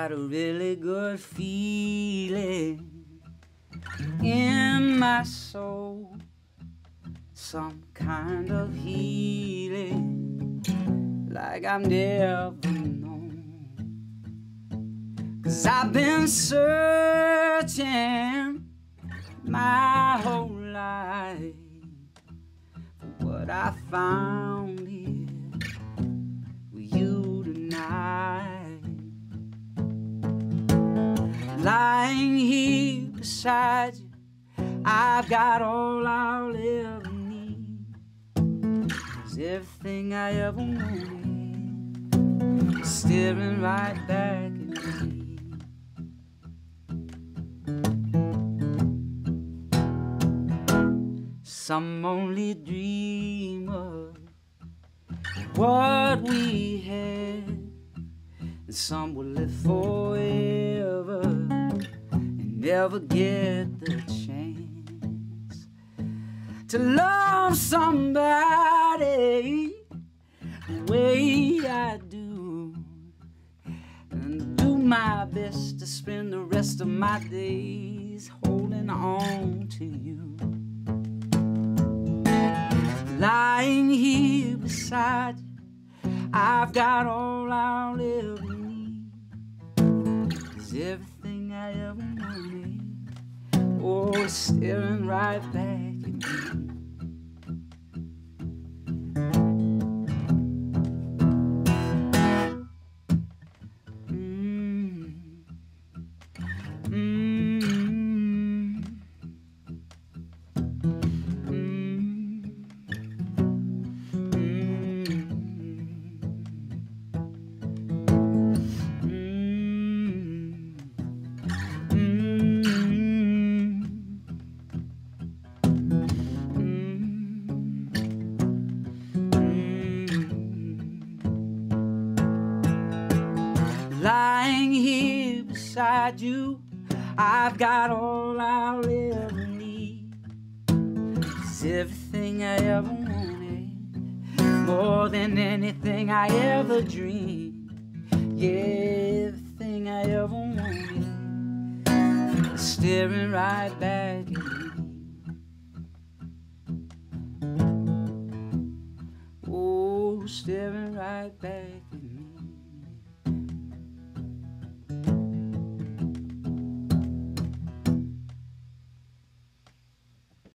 got a really good feeling in my soul, some kind of healing like I've never known. Cause I've been searching my whole life for what I found Lying here beside you, I've got all I'll ever need. Cause everything I ever wanted, is staring right back at me. Some only dream of what we had, and some will live forever and never get the chance to love somebody the way I do, and do my best to spend the rest of my days holding on to you lying here beside you. I've got all I'll ever need. Is everything I ever wanted. Oh, staring right back at me. You, I've got all I'll ever need. It's everything I ever wanted, more than anything I ever dreamed. Yeah, everything I ever wanted, staring right back at me. Oh, staring right back